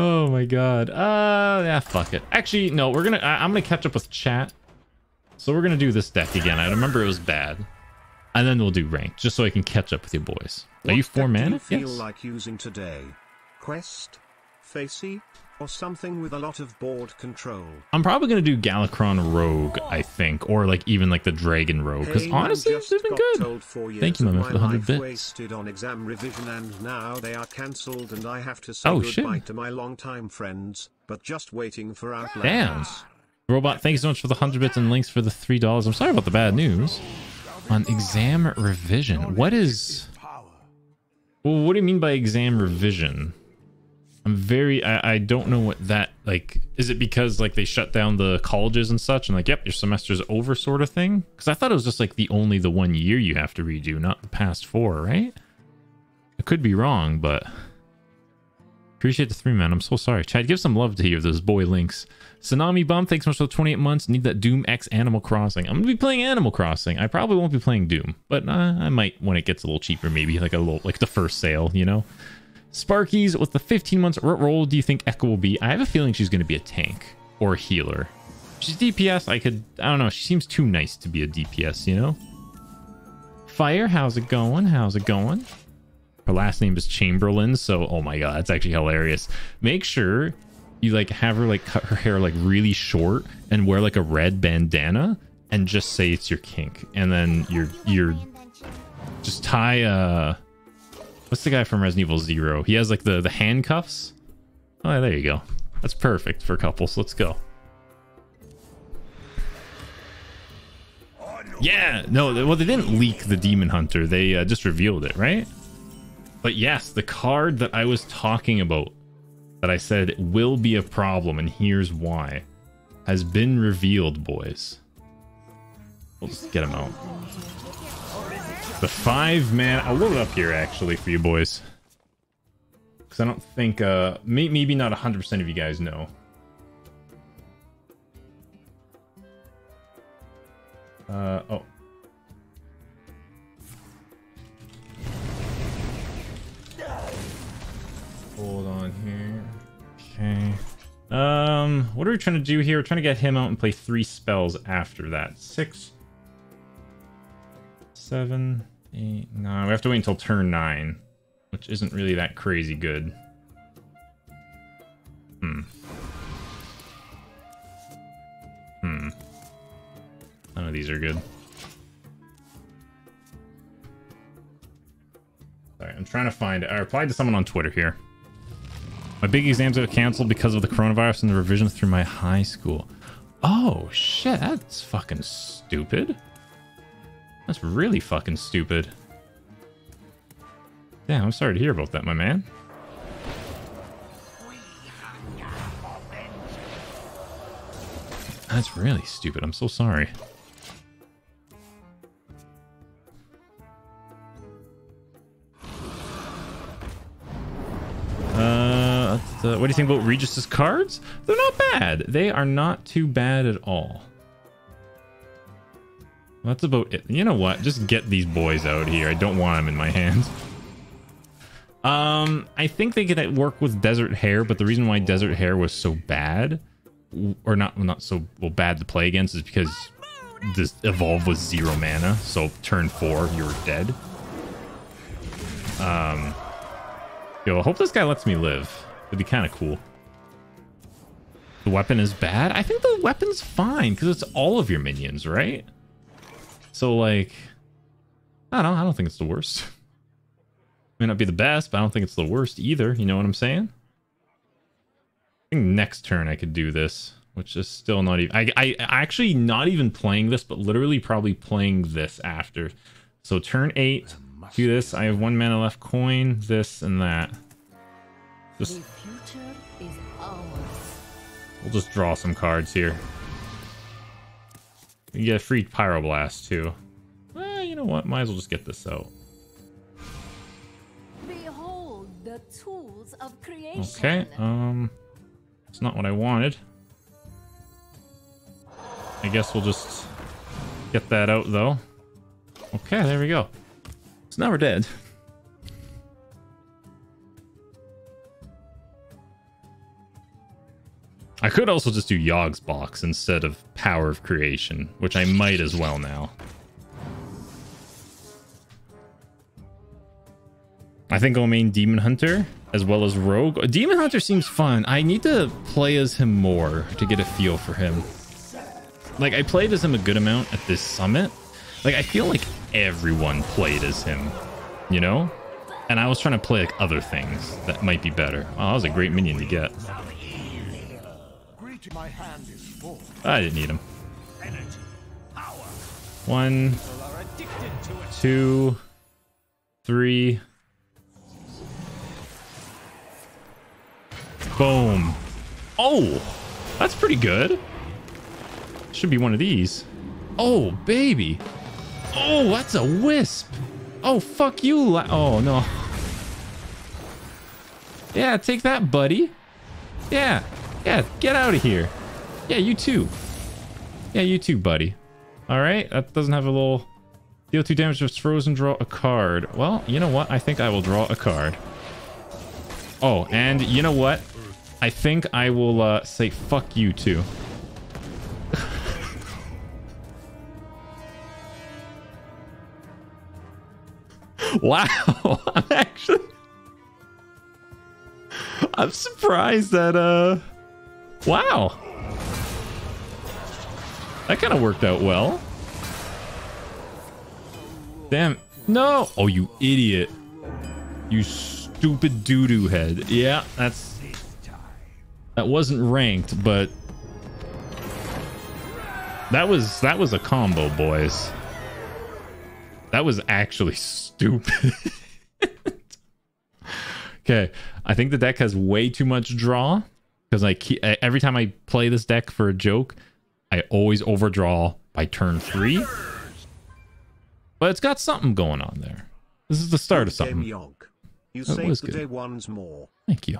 Oh my god. Uh, yeah, fuck it. Actually, no, we're gonna. I, I'm gonna catch up with chat. So we're gonna do this deck again. I remember it was bad, and then we'll do rank just so I can catch up with you boys. Are you four mana? you feel Yes. like using today? Quest, Facey, or something with a lot of board control? I'm probably gonna do Galakrond Rogue, I think, or like even like the Dragon Rogue, because Hey, honestly, just they've been good. Thank you, of Mama, for the 100 bits. wasted on exam revision and now they are cancelled and I have to say Oh, goodbye shit. to my longtime friends, but just waiting for Outlands. Damn. Robot, thank you so much for the 100 bits and links for the $3. I'm sorry about the bad news. On exam revision, what is... Well, what do you mean by exam revision? I'm very... I, I don't know what that... Like, is it because, like, they shut down the colleges and such and, like, yep, your semester's over sort of thing? Because I thought it was just, like, the only the one year you have to redo, not the past four, right? I could be wrong, but... Appreciate the three, man. I'm so sorry. Chad, give some love to you, those boy links. Tsunami Bum, thanks much for the 28 months. Need that Doom X Animal Crossing. I'm to be playing Animal Crossing. I probably won't be playing Doom, but uh, I might when it gets a little cheaper, maybe like a little, like the first sale, you know? Sparkies, with the 15 months, what role do you think Echo will be? I have a feeling she's going to be a tank or a healer. She's DPS. I could, I don't know. She seems too nice to be a DPS, you know? Fire, how's it going? How's it going? Her last name is Chamberlain, so oh my god, that's actually hilarious. Make sure you like have her like cut her hair like really short and wear like a red bandana and just say it's your kink. And then you're you're just tie uh what's the guy from Resident Evil Zero? He has like the the handcuffs. Oh there you go. That's perfect for couples. Let's go. Yeah, no, well they didn't leak the Demon Hunter. They uh, just revealed it, right? But yes, the card that I was talking about, that I said will be a problem, and here's why, has been revealed, boys. We'll just get him out. The five man. I'll load it up here actually for you boys, because I don't think, uh, may, maybe not 100% of you guys know. Uh oh. Hold on here. Okay. Um, what are we trying to do here? We're trying to get him out and play three spells after that. Six, seven, eight, nine. We have to wait until turn nine, which isn't really that crazy good. Hmm. Hmm. None of these are good. Sorry, I'm trying to find it. I replied to someone on Twitter here. My big exams got canceled because of the coronavirus and the revisions through my high school. Oh, shit. That's fucking stupid. That's really fucking stupid. Damn, I'm sorry to hear about that, my man. That's really stupid. I'm so sorry. Uh, uh, what do you think about Regis's cards? They're not bad. They are not too bad at all. That's about it. You know what? Just get these boys out here. I don't want them in my hands. Um, I think they could work with Desert Hare, but the reason why Desert Hare was so bad, or not not so well bad to play against, is because this evolve was zero mana. So turn four, you're dead. Um, yo, I hope this guy lets me live. It'd be kind of cool. The weapon is bad. I think the weapon's fine because it's all of your minions, right? So like, I don't know. I don't think it's the worst. May not be the best, but I don't think it's the worst either. You know what I'm saying? I think next turn I could do this, which is still not even. I, I actually not even playing this, but literally probably playing this after. So turn eight, do this. I have one mana left. Coin this and that. Just The future is ours. we'll just draw some cards here. You get a free pyroblast too. Eh, you know what? Might as well just get this out. Behold the tools of creation. Okay, um, it's not what I wanted. I guess we'll just get that out though. Okay, there we go. So now we're dead. I could also just do Yogg's box instead of Power of Creation, which I might as well now. I think I'll main Demon Hunter as well as Rogue. Demon Hunter seems fun. I need to play as him more to get a feel for him. Like, I played as him a good amount at this summit. Like, I feel like everyone played as him, you know? And I was trying to play like other things that might be better. Oh, that was a great minion to get. I didn't need him. One, two, three. Boom. Oh, that's pretty good. Should be one of these. Oh, baby. Oh, that's a wisp. Oh, fuck you. Oh, no. Yeah, take that, buddy. Yeah. Yeah, get out of here. Yeah, you too. Yeah, you too, buddy. All right, that doesn't have a little... Deal 2 damage just frozen, draw a card. Well, you know what? I think I will draw a card. Oh, and you know what? I think I will uh, say fuck you too. wow, I'm actually... I'm surprised that, uh... Wow. That kind of worked out well. Damn. No! Oh, you idiot. You stupid doo-doo head. Yeah, that's... That wasn't ranked, but... That was that was a combo, boys. That was actually stupid. okay, I think the deck has way too much draw because I keep, every time I play this deck for a joke, I always overdraw by turn three. But it's got something going on there. This is the start of something. You That was the good. day ones more. Thank you.